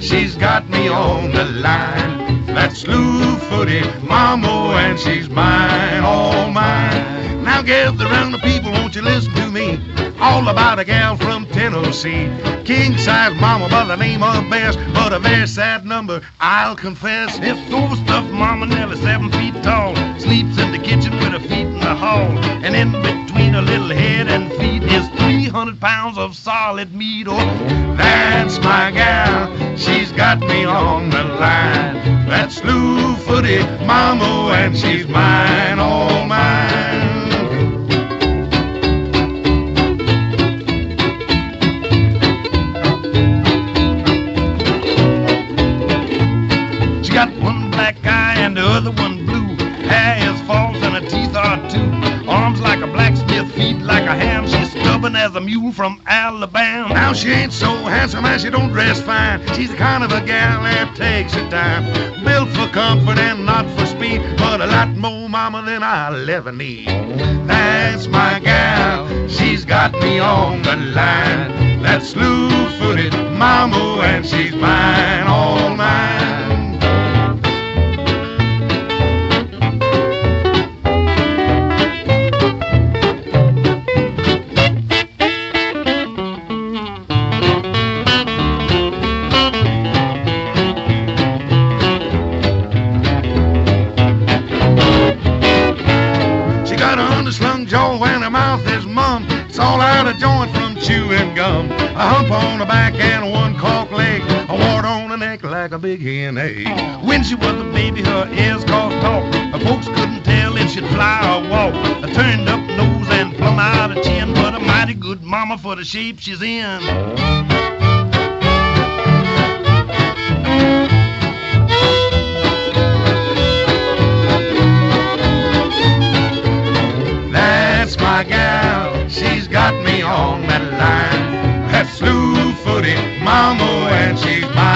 she's got me on the line. That slew-footed mama, and she's mine, all mine. Now gather around the people, won't you listen to me? All about a gal from Tennessee. King size mama by the name of Bess, but a very sad number, I'll confess. This overstuffed mama, nearly seven feet tall, 300 pounds of solid meat. Oh, that's my gal, she's got me on the line. That's slew-footed mama, and she's mine, all mine. She got one black eye and the other one blue. Hair is false and her teeth are two. Arms like a blacksmith, feet like a ham. As a mule from Alabama. Now she ain't so handsome and she don't dress fine. She's the kind of a gal that takes her time. Built for comfort and not for speed, but a lot more mama than I'll ever need. That's my gal, she's got me on the line. That slew-footed mama, and she's mine, got an underslung jaw and her mouth is mum. It's all out of joint from chewing gum. A hump on the back and one cork leg. A wart on the neck like a big hen egg. When she was a baby, her ears caused talk. Her folks couldn't tell if she'd fly or walk. A turned up nose and plumb out of chin, but a mighty good mama for the shape she's in. On that line. That slew-footed mama, and she's my